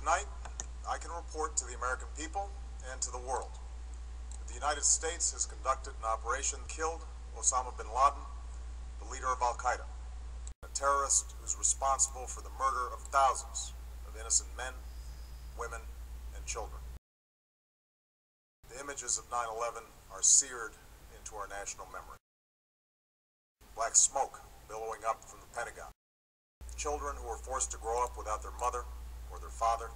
Tonight, I can report to the American people and to the world that the United States has conducted an operation that killed Osama bin Laden, the leader of Al Qaeda, a terrorist who's responsible for the murder of thousands of innocent men, women, and children. The images of 9 11 are seared into our national memory. Black smoke billowing up from the Pentagon. Children who were forced to grow up without their mother or their father.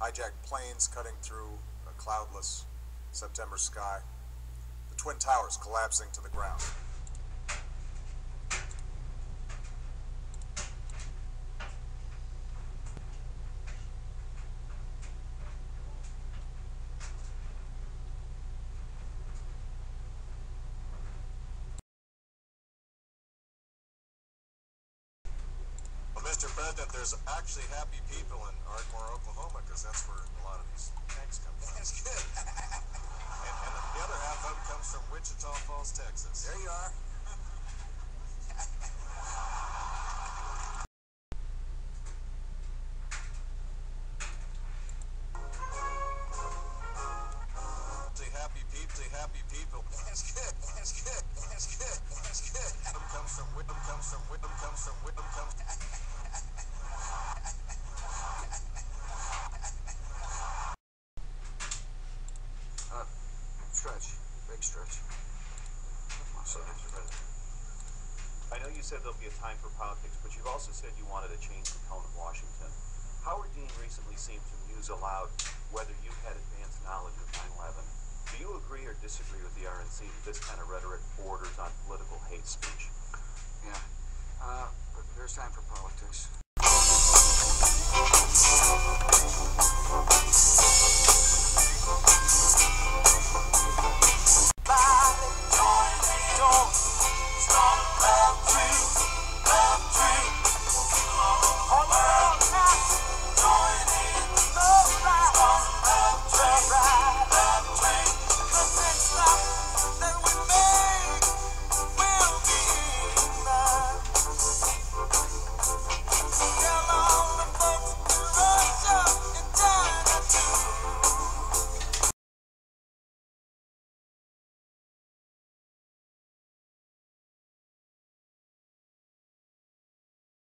Hijacked planes cutting through a cloudless September sky. The Twin Towers collapsing to the ground. Well, Mr. President, there's actually happy people in Ardmore, Oklahoma, because that's where a lot of these tanks come from. That's good. And, and the other half of them comes from Wichita Falls, Texas. there you are. Happy people, happy people. That's good. That's good. That's good. That's good. Comes from Whittam comes from Whittam comes from Whittam comes. Stretch, big stretch. I know you said there'll be a time for politics, but you've also said you wanted to change the tone of Washington. Howard Dean recently seemed to muse aloud whether you had advanced knowledge of 9-11. Do you agree or disagree with the RNC that this kind of rhetoric borders on political hate speech?